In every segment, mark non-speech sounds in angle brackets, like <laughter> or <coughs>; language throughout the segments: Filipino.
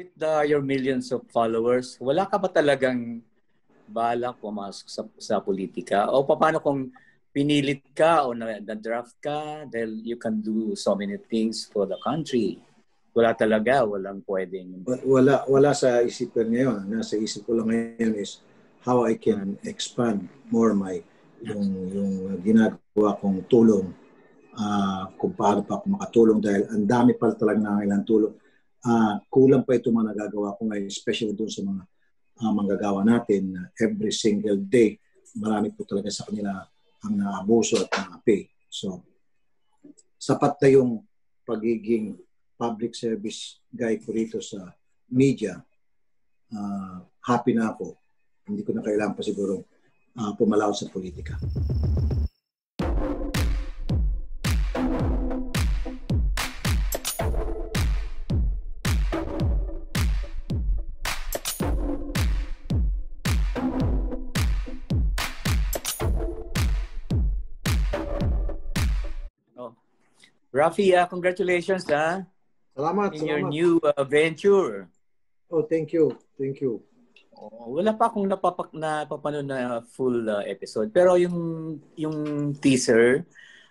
with the, your millions of followers, wala ka ba talagang balak pumasok sa, sa politika? O paano kung pinilit ka o na-draft ka dahil you can do so many things for the country? Wala talaga, walang pwedeng... Wala, wala sa isipan ngayon. Nasa isip ko lang ngayon is how I can expand more my yung, yung ginagawa kong tulong uh, kung paano pa ako makatulong dahil ang dami pa talaga na kailangan tulong. Uh, kulang pa ito mga nagagawa ko ngayon, especially doon sa mga uh, manggagawa natin uh, every single day. Marami po talaga sa kanila ang naabuso at naapi. So, sapat na yung pagiging public service guy ko rito sa media. Uh, happy na ako. Hindi ko na kailangan pa siguro uh, pumalaw sa politika. Rafi, uh, congratulations ha. Salamat. In salamat. your new uh, venture. Oh, thank you. Thank you. Oh, wala pa akong napapak na papanood na full uh, episode. Pero yung yung teaser,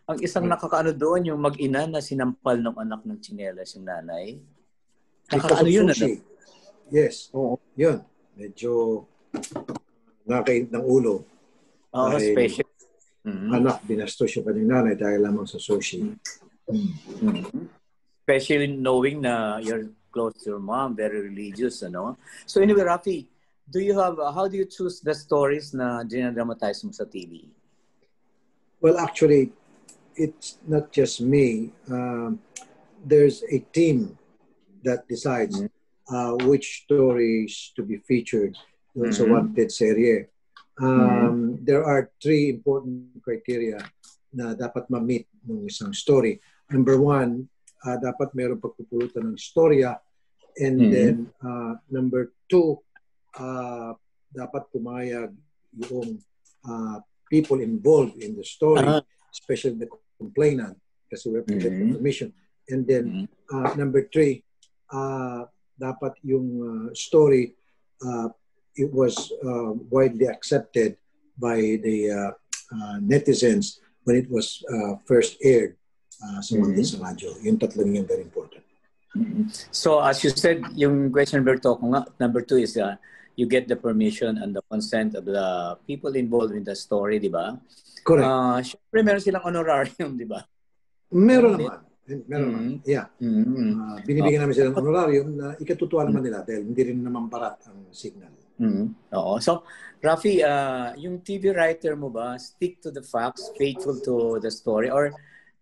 ang isang hmm. nakakaano doon, yung mag-ina na sinampal ng anak ng chinelas yung nanay. Nakakaano yun? Ano? Yes. Oo. Yun. Medyo nakakain ng ulo. Oh, special. Mm-hmm. Anak, binastos yung kanyang nanay dahil lamang sa sushi. Mm-hmm. Mm-hmm. Especially knowing na you're close to your mom, very religious, ano? So anyway, Rafi, do you have, uh, how do you choose the stories na dinadramatize mo sa TV? Well, actually, it's not just me. Um, there's a team that decides mm-hmm. uh, which stories to be featured mm-hmm. sa wanted serie. Um, mm-hmm. There are three important criteria na dapat ma-meet ng isang story number one, uh, dapat mayroong pagpupulutan ng istorya. And mm-hmm. then, uh, number two, uh, dapat pumayag yung uh, people involved in the story, uh-huh. especially the complainant, kasi we have to get mm-hmm. permission. And then, mm-hmm. uh, number three, uh, dapat yung uh, story, uh, it was uh, widely accepted by the uh, uh, netizens when it was uh, first aired uh, mga mm-hmm. sa radyo. Yung tatlong yung very important. Mm-hmm. So as you said, yung question number two, nga, number two is uh, you get the permission and the consent of the people involved in the story, di ba? Correct. Uh, Siyempre, meron silang honorarium, di ba? Meron naman. Meron mm-hmm. naman. Yeah. Mm-hmm. Uh, binibigyan okay. namin sila ng honorarium na ikatutuwa naman nila dahil hindi rin naman parat ang signal. Mm-hmm. Oo. So, Rafi, uh, yung TV writer mo ba, stick to the facts, faithful to the story, or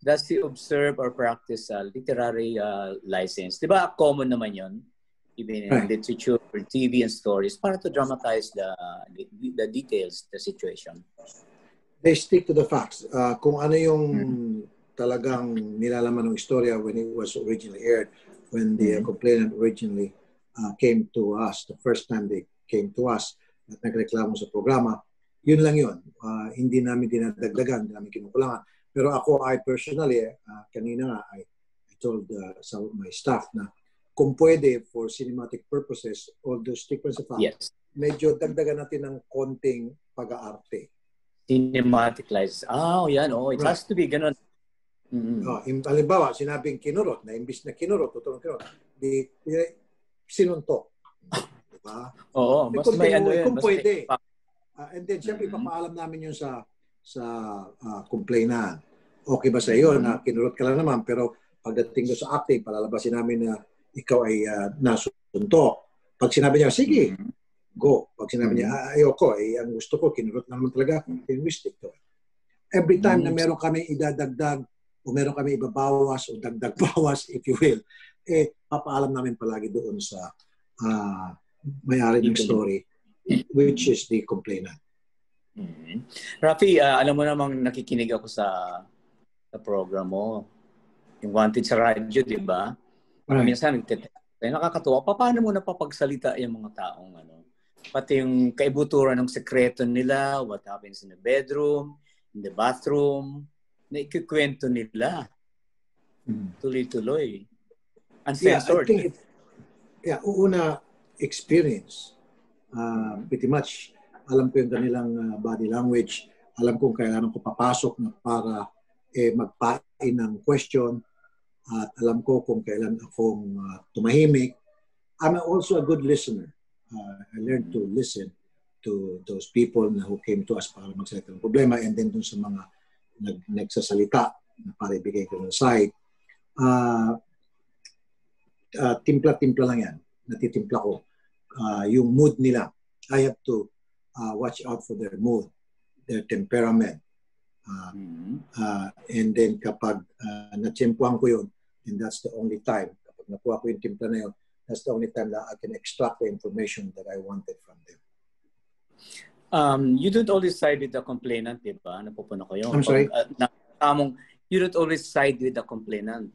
does he observe or practice uh, literary uh, license? Di ba common naman yon even in right. literature, TV and stories, para to dramatize the, the, the details, the situation? They stick to the facts. Uh, kung ano yung mm-hmm. talagang nilalaman ng istorya when it was originally aired, when the mm-hmm. complainant originally uh, came to us, the first time they came to us at nagreklamo sa programa, yun lang yun. Uh, hindi namin dinadagdagan, hindi namin kinukulangan pero ako, I personally, uh, kanina nga, I, I told uh, some of my staff na kung pwede for cinematic purposes, although sequence of yes. medyo dagdagan natin ng konting pag-aarte. Cinematic license. Ah, oh, yan. Oh, it right. has to be ganun. Mm-hmm. Oh, im, halimbawa, sinabing kinurot, na imbis na kinurot, totoong kinurot, di, di sinuntok. Diba? Oo, mas may ano yun. Kung pwede. Uh, and then, syempre, mm-hmm. papaalam namin yun sa sa uh, complainant okay ba sa iyo na kinurot ka lang naman pero pagdating do sa acting palalabasin namin na ikaw ay uh, nasuntok. Pag sinabi niya, sige, go. Pag sinabi niya, mm-hmm. ayoko, eh, ang gusto ko, kinurot naman talaga ako, linguistic to. Every time na mm-hmm. meron kami idadagdag o meron kami ibabawas o dagdag-bawas, <laughs> if you will, eh, papaalam namin palagi doon sa uh, may-ari ng story, which is the complainant. Mm-hmm. Rafi, uh, alam mo namang nakikinig ako sa sa program mo. Yung Wanted sa radyo, di ba? Right. Minsan, eh, nakakatuwa. Paano mo napapagsalita yung mga taong ano? Pati yung kaibuturan ng sekreto nila, what happens in the bedroom, in the bathroom, na ikikwento nila. Mm. Tuloy-tuloy. Uncensored. Yeah, I think, it, yeah, una, experience. Uh, pretty much, alam ko yung kanilang uh, body language. Alam kong kailangan ko papasok na para eh, magpain ng question. At alam ko kung kailan akong uh, tumahimik. I'm also a good listener. Uh, I learned to listen to those people na who came to us para magsalita ng problema and then dun sa mga nag, nagsasalita na para ibigay ko ng side. Uh, uh, timpla-timpla lang yan. Natitimpla ko. Uh, yung mood nila. I have to uh, watch out for their mood, their temperament. Uh, mm-hmm. uh, and then kapag uh, natsempuan ko yun, then that's the only time. Kapag nakuha ko yung timpla na yun, that's the only time that I can extract the information that I wanted from them. Um, you don't always side with the complainant, di ba? Napupuno ko yun. I'm sorry? Pag, uh, na, you don't always side with the complainant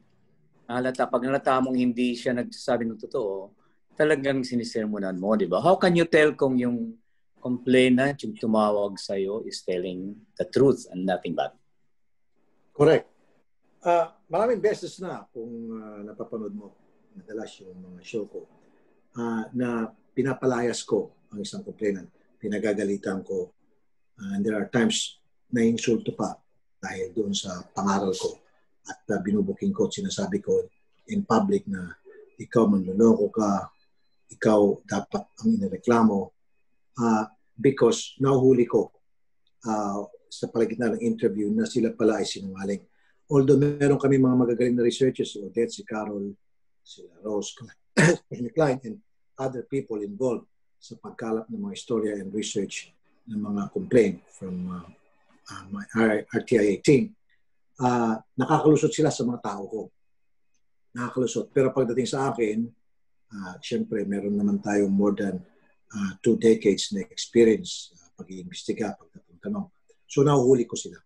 halata, pag nalata mong hindi siya nagsasabi ng totoo, talagang sinisermonan mo, di ba? How can you tell kung yung complainant, yung tumawag sa'yo, is telling the truth and nothing but? Correct. Uh, maraming beses na kung uh, napapanood mo madalas yung mga show ko uh, na pinapalayas ko ang isang complainant, pinagagalitan ko. Uh, and there are times na insulto pa dahil doon sa pangaral ko at uh, binubuking ko at sinasabi ko in public na ikaw manloloko ka, ikaw dapat ang inireklamo uh, because nahuhuli ko uh, sa palagitnaan ng interview na sila pala ay sinungaling. Although meron kami mga magagaling na researchers, si Odette, si Carol, si Rose, <coughs> Klein, and other people involved sa pagkalap ng mga istorya and research ng mga complaint from uh, uh, my RTIA team uh, nakakalusot sila sa mga tao ko. Nakakalusot. Pero pagdating sa akin, uh, siyempre meron naman tayo more than uh, two decades na experience uh, pag-iimbestiga, pagtatanong. So nahuhuli ko sila.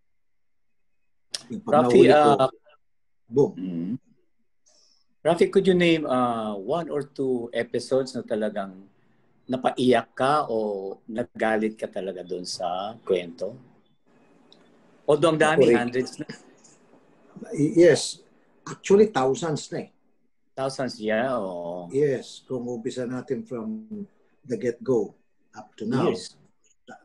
Yung pag Rafi, ko, uh, boom. Mm-hmm. Rafi, could you name uh, one or two episodes na talagang napaiyak ka o nagalit ka talaga doon sa kwento? Although ang dami, hundreds na. Yes. Actually, thousands na eh. Thousands, yeah. Oh. Yes. Kung umpisa natin from the get-go up to now. Years.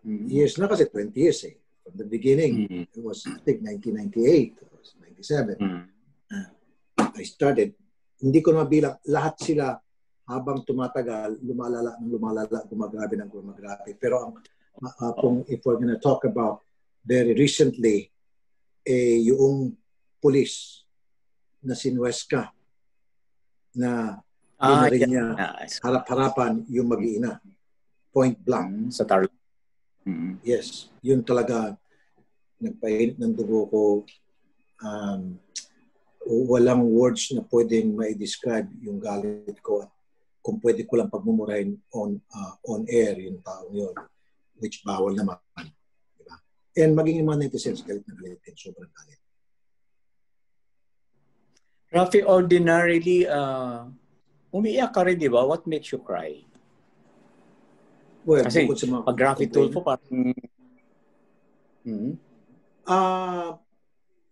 Mm-hmm. Years na kasi 20 years eh. From the beginning, mm-hmm. it was, I think, 1998. It was 97. Mm-hmm. Uh, I started. Hindi ko mabilang. Lahat sila habang tumatagal, lumalala ng lumalala, gumagrabe ng gumagrabe. Pero ang, uh, kung if we're gonna talk about very recently, eh, yung pulis na si Nuesca na ah, rin niya harap-harapan yung mag-iina. Point blank. Mm, sa tar- mm-hmm. Yes. Yun talaga nagpainit ng dugo ko. Um, walang words na pwedeng ma-describe yung galit ko at kung pwede ko lang pagmumurahin on uh, on air yung taong yun which bawal naman. Diba? And maging yung mga netizens galit na galit din. Sobrang galit. Rafi, ordinarily, uh, umiiyak ka rin, di ba? What makes you cry? Well, Kasi sa mga pag Rafi Tulfo, parang... Hmm? Uh,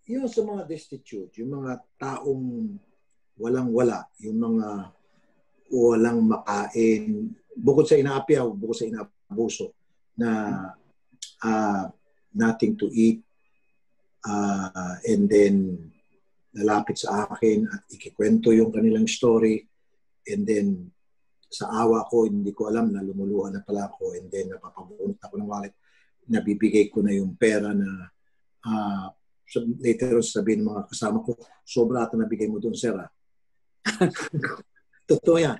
yung sa mga destitute, yung mga taong walang-wala, yung mga walang makain, bukod sa inaapiaw, bukod sa inaabuso, na uh, nothing to eat, uh, and then lalapit sa akin at ikikwento yung kanilang story. And then, sa awa ko, hindi ko alam na lumuluha na pala ako. And then, napapabunot ako ng wallet. Nabibigay ko na yung pera na uh, later on sabihin ng mga kasama ko, sobra ata nabigay mo doon, sir. Ah. <laughs> Totoo yan.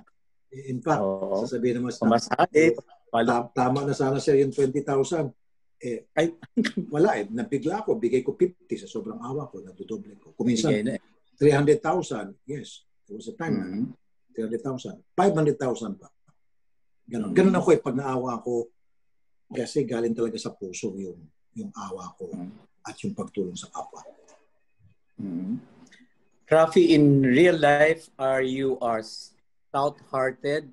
In fact, Oo. sasabihin naman sa Pamasahe. Tama na sana sir yung 20,000 eh, ay, <laughs> wala eh. Nabigla ako. Bigay ko 50 sa sobrang awa ko. Nadudoble ko. Kuminsan, eh. 300,000. Yes. There was a time mm-hmm. na 300,000. 500,000 pa. Ganon. Mm-hmm. Ganon ako eh. Pag naawa ako, kasi galing talaga sa puso yung, yung awa ko mm-hmm. at yung pagtulong sa kapwa. Mm-hmm. Rafi, in real life, are you are stout-hearted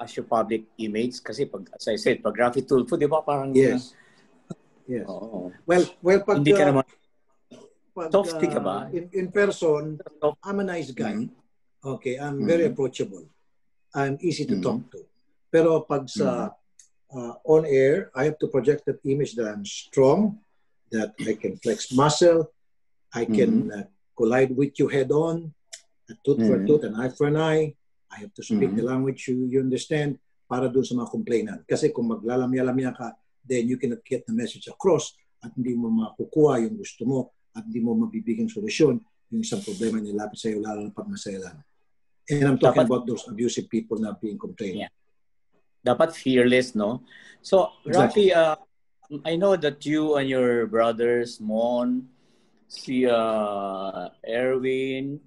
as your public image? Kasi pag, as I said, pag Rafi Tulfo, di ba parang yes. Yes. Oo. Well, well pag hindi ka uh, naman pag, softy ka ba? Uh, in, in person, I'm a nice guy. Mm-hmm. Okay, I'm mm-hmm. very approachable. I'm easy to mm-hmm. talk to. Pero pag sa mm-hmm. uh, on air, I have to project that image that I'm strong, that I can flex muscle, I can mm-hmm. uh, collide with you head on, a tooth mm-hmm. for a tooth, an eye for an eye. I have to speak mm-hmm. the language you, you understand para doon sa mga complainant. Kasi kung maglalamya-lamya ka, then you cannot get the message across at hindi mo makukuha yung gusto mo at hindi mo mabibigyan solusyon yung isang problema nilapit sa iyo lalo na pag masaya lang. And I'm talking Dapat, about those abusive people not being complained. Yeah. Dapat fearless, no? So, exactly. Rafi, uh, I know that you and your brothers, Mon, si uh, Erwin,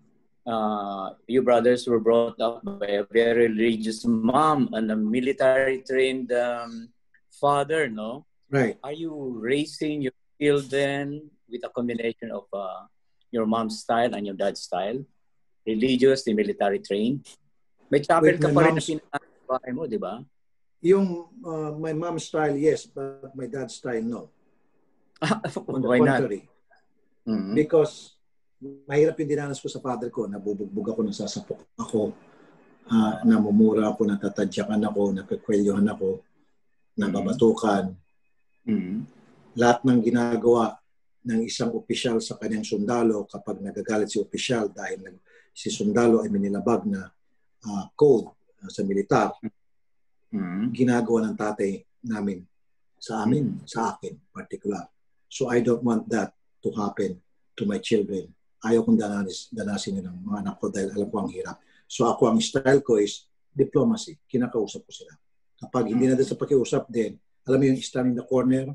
uh, you brothers were brought up by a very religious mom and a military trained um, father, no? Right. Are you raising your children with a combination of uh, your mom's style and your dad's style? Religious and military trained? May chapel ka pa rin na pinakabahay mo, di ba? Yung uh, my mom's style, yes, but my dad's style, no. <laughs> On the Why contrary. Not? Mm-hmm. Because mahirap yung dinanas ko sa father ko. Nabubugbog ako, nasasapok ako, uh, namumura ako, natatadyakan ako, nakikwelyohan ako, nababatukan. Mm-hmm. Lahat ng ginagawa ng isang opisyal sa kanyang sundalo kapag nagagalit si opisyal dahil nag, si sundalo ay minilabag na uh, code uh, sa militar, mm-hmm. ginagawa ng tatay namin sa amin, mm-hmm. sa akin particular. So I don't want that to happen to my children ayaw kong danasin, danasin yun ng mga anak ko dahil alam ko ang hirap. So ako, ang style ko is diplomacy. Kinakausap ko sila. Kapag hindi na sa pakiusap din, alam mo yung stand in the corner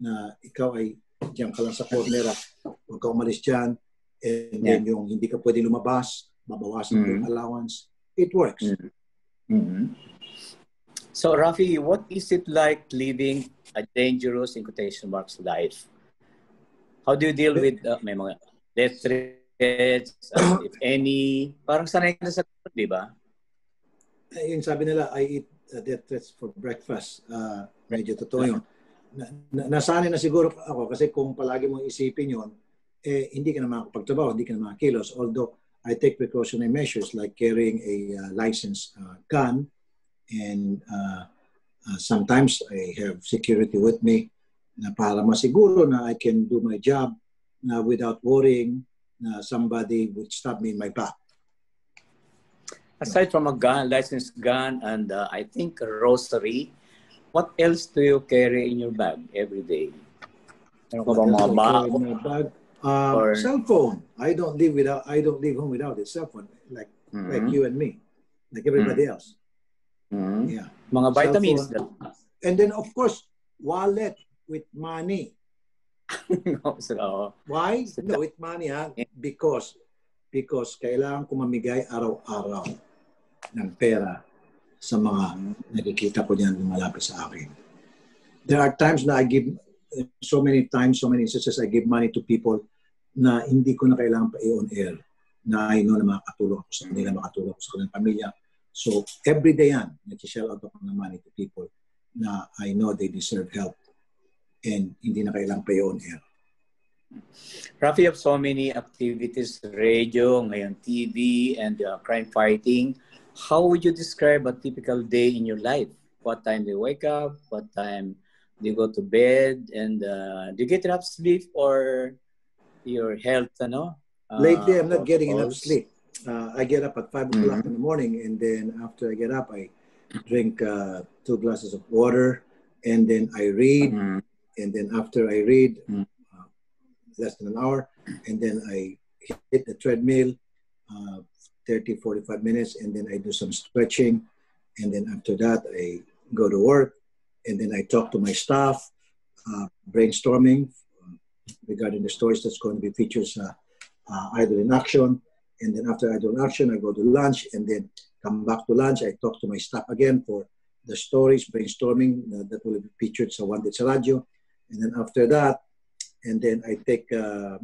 na ikaw ay diyan ka lang sa corner at huwag ka umalis dyan and then yung hindi ka pwede lumabas, mabawasan mm-hmm. yung allowance. It works. Mm-hmm. mm-hmm. So Rafi, what is it like living a dangerous in quotation marks life? How do you deal with uh, may mga death threats, uh, <coughs> if any. Parang sanay ka na sa di ba? Eh, yung sabi nila, I eat uh, death threats for breakfast. Uh, medyo totoo yun. Na, na, nasanay na siguro ako kasi kung palagi mong isipin yun, eh, hindi ka na makakapagtrabaho, hindi ka na makakilos. Although, I take precautionary measures like carrying a uh, licensed uh, gun and uh, uh, sometimes I have security with me na para masiguro na I can do my job uh, without worrying uh, somebody would stab me in my back. Aside from a gun, licensed gun, and uh, I think a rosary, what else do you carry in your bag every day? Ano ka mga bag? Uh, or... Cell phone. I don't live without. I don't leave home without a cell phone. Like mm-hmm. like you and me, like everybody mm-hmm. else. Mm-hmm. Yeah. Mga vitamins. And then of course, wallet with money. <laughs> so, Why? No, with money ha? Because, because kailangan ko mamigay araw-araw ng pera sa mga nakikita ko diyan lumalapit sa akin. There are times na I give, so many times, so many instances, I give money to people na hindi ko na kailangan pa i-on air na I know na makakatulong ako sa kanila, makatulong ako sa kanilang pamilya. So, every day yan, nag-shell out ako ng money to people na I know they deserve help and hindi na kailang pa on air. Rafi, you have so many activities, radio, ngayon TV, and uh, crime fighting. How would you describe a typical day in your life? What time do you wake up? What time do you go to bed? And uh, do you get enough sleep or your health, ano? Uh, Lately, I'm not getting enough sleep. Uh, I get up at 5 o'clock mm-hmm. in the morning, and then after I get up, I drink uh, two glasses of water, and then I read, mm-hmm and then after I read mm. uh, less than an hour, and then I hit the treadmill, uh, 30, 45 minutes, and then I do some stretching, and then after that I go to work, and then I talk to my staff, uh, brainstorming uh, regarding the stories that's going to be featured uh, uh, either in action, and then after I do action, I go to lunch, and then come back to lunch. I talk to my staff again for the stories, brainstorming that will be featured sa One Day sa Radio. And then after that, and then I take uh,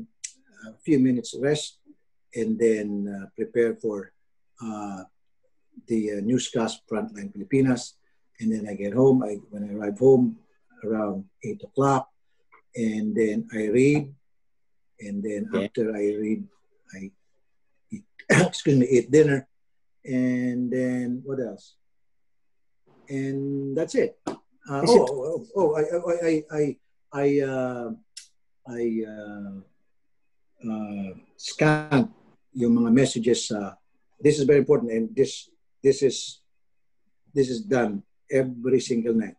a few minutes rest and then uh, prepare for uh, the uh, newscast Frontline Filipinas. And then I get home. I, when I arrive home around 8 o'clock, and then I read. And then after I read, I eat, <coughs> excuse me, eat dinner. and then what else? And that's it. Uh, oh, it- oh, oh, I, I, I, I, I, uh, I uh, uh, scan yung mga messages. Uh, this is very important, and this, this is, this is done every single night.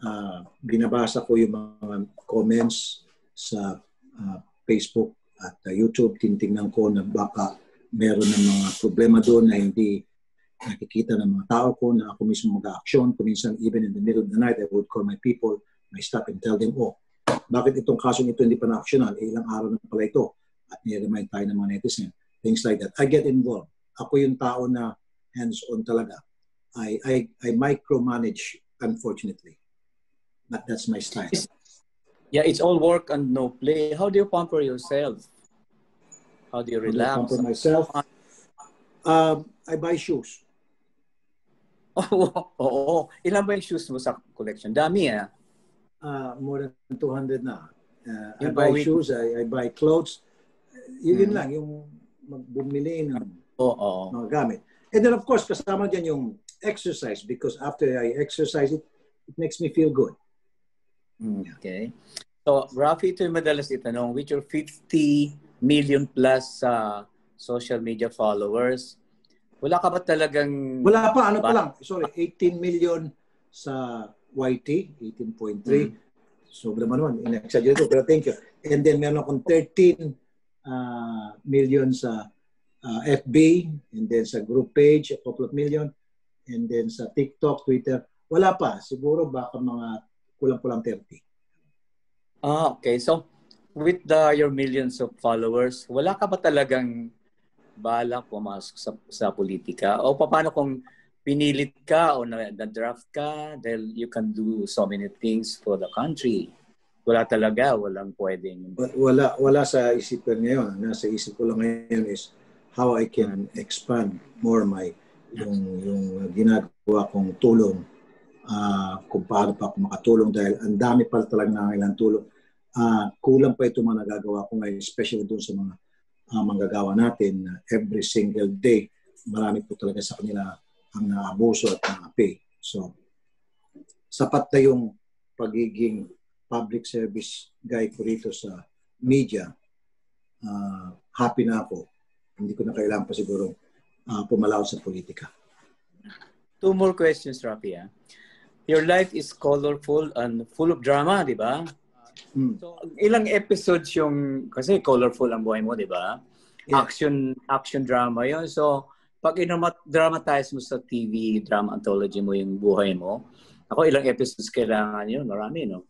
Uh, binabasa ko yung mga comments sa uh, Facebook at uh, YouTube. Tintingnan ko na baka meron ng mga problema doon na hindi nakikita ng mga tao ko na ako mismo mag-action. Kuminsan, even in the middle of the night, I would call my people, my staff, and tell them, oh, bakit itong kasong ito hindi pa na-actionan? Eh, ilang araw na pala ito. At nire-remind tayo ng mga netizen. Things like that. I get involved. Ako yung tao na hands-on talaga. I, I, I micromanage, unfortunately. But that's my style. Yeah, it's all work and no play. How do you pamper yourself? How do you relax? Do I pamper myself? Um, I buy shoes. Oo, <laughs> oo. Ilan ba yung shoes mo sa collection? Dami ah. Uh, more than 200 na. Uh, I buy bawit- shoes, I, I buy clothes. Yun, yun Mm. lang, yung magbumili ng Oo, oo. mga gamit. And then of course, kasama dyan yung exercise because after I exercise it, it makes me feel good. Mm, Okay. So, Rafi, ito yung madalas itanong, with your 50 million plus sa social media followers, wala ka ba talagang... Wala pa, ano pa lang, sorry, 18 million sa YT, 18.3. Sobra man naman, in-exaggerate ko, pero thank you. And then meron akong 13 uh, million sa uh, FB, and then sa group page, a couple of million, and then sa TikTok, Twitter. Wala pa, siguro baka mga kulang-kulang 30. Ah, okay. So, with the your millions of followers, wala ka ba talagang balak pumasok sa, sa politika? O paano kung pinilit ka o na- na-draft ka dahil you can do so many things for the country? Wala talaga, walang pwedeng... Wa- Wala, wala sa isipan ngayon. Nasa isip ko lang ngayon is how I can expand more my yung, yung ginagawa kong tulong ah, kung paano pa ako makatulong dahil ang dami pa talaga nangailangan tulong. Ah, kulang pa ito mga nagagawa ko ngayon, especially doon sa mga ah, manggagawa natin na every single day. Marami po talaga sa kanila ang naabuso at naapi. So, sapat na yung pagiging public service guy ko rito sa media. Ah, happy na ako. Hindi ko na kailangan pa siguro ah, pumalaw sa politika. Two more questions, Rafi. ah. Your life is colorful and full of drama, di ba? Hmm. So, ilang episodes yung... Kasi colorful ang buhay mo, di ba? Yeah. Action action drama yon So, pag dramatize mo sa TV, drama anthology mo yung buhay mo, ako ilang episodes kailangan yun? Marami, no?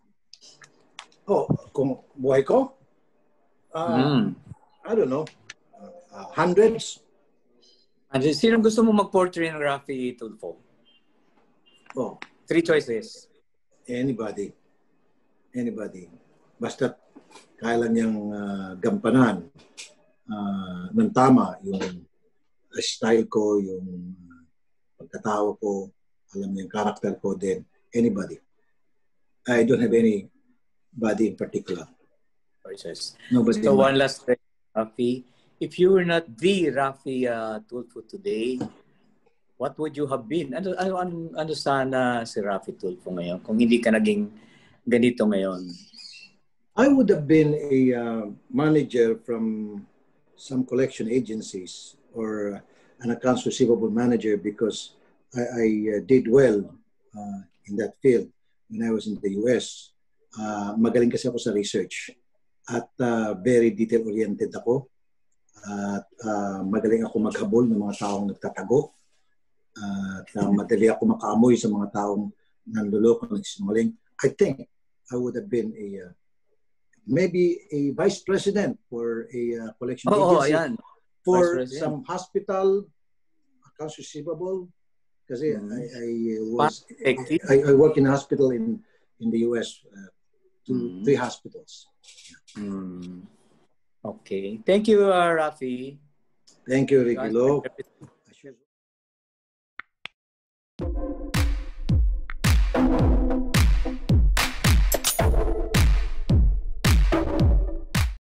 Oh, kung buhay ko? Ah, Mm. I don't know. Ah, hundreds? And then, sino gusto mo mag-portray ng Rafi Tulfo? Oh, Three choices. anybody. Anybody. Basta kaya lang niyang ah, gampanan ah, ng tama yung style ko, yung ah, pagkatao ko, alam niya yung character ko, then anybody. I don't have anybody in particular. Choices. Nobody. So one last question, Rafi. If you were not the Rafi uh, Tulfo today, what would you have been? Ano, ano, ano, ano sana si Rafi Tulfo ngayon kung hindi ka naging ganito ngayon? I would have been a uh, manager from some collection agencies or an accounts receivable manager because I, I uh, did well uh, in that field when I was in the US. Uh, magaling kasi ako sa research at uh, very detail-oriented ako. At uh, magaling ako maghabol ng mga taong nagtatago. At uh, madali ako makaamoy sa mga taong nanluloko, nagsinungaling. I think I would have been a uh, maybe a vice president for a uh, collection Oo, agency ayan. for some hospital accounts receivable kasi Mhm. I, I was. I, I work in a hospital in in the US uh, two Mhm. three hospitals Hmm. Okay. Thank you, uh, Rafi. thank you Ricky